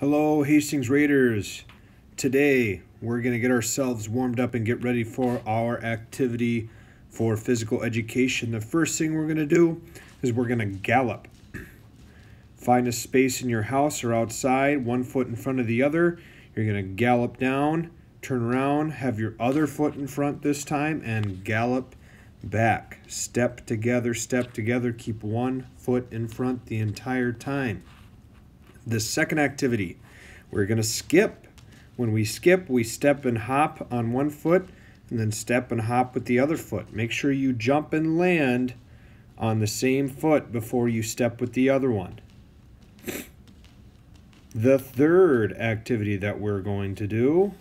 Hello, Hastings Raiders. Today, we're going to get ourselves warmed up and get ready for our activity for physical education. The first thing we're going to do is we're going to gallop. Find a space in your house or outside, one foot in front of the other. You're going to gallop down, turn around, have your other foot in front this time, and gallop back. Step together, step together. Keep one foot in front the entire time. The second activity, we're going to skip. When we skip, we step and hop on one foot and then step and hop with the other foot. Make sure you jump and land on the same foot before you step with the other one. The third activity that we're going to do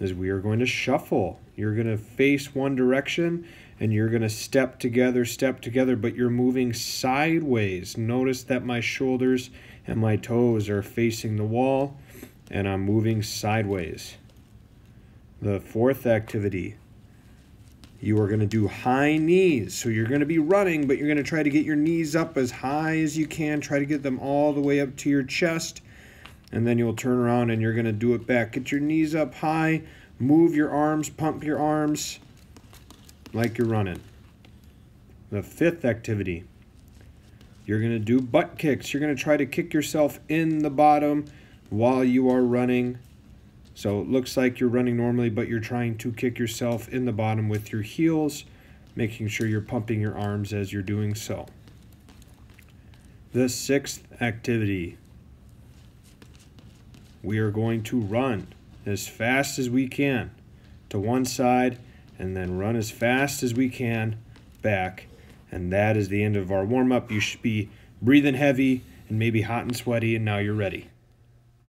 is we are going to shuffle. You're going to face one direction and you're going to step together, step together, but you're moving sideways. Notice that my shoulders and my toes are facing the wall and I'm moving sideways. The fourth activity, you are going to do high knees. So you're going to be running, but you're going to try to get your knees up as high as you can. Try to get them all the way up to your chest. And then you'll turn around and you're going to do it back. Get your knees up high, move your arms, pump your arms like you're running. The fifth activity, you're going to do butt kicks. You're going to try to kick yourself in the bottom while you are running. So it looks like you're running normally, but you're trying to kick yourself in the bottom with your heels, making sure you're pumping your arms as you're doing so. The sixth activity, we are going to run as fast as we can to one side and then run as fast as we can back. And that is the end of our warm up. You should be breathing heavy and maybe hot and sweaty, and now you're ready.